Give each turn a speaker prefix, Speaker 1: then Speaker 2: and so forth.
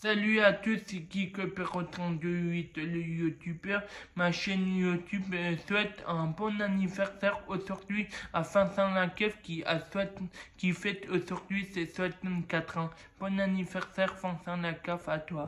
Speaker 1: Salut à tous, c'est Kiko 38 le youtubeur. Ma chaîne YouTube euh, souhaite un bon anniversaire aujourd'hui à Vincent Lakeuf qui, a qui fête aujourd'hui ses 64 ans. Bon anniversaire Vincent Lakeuf à toi.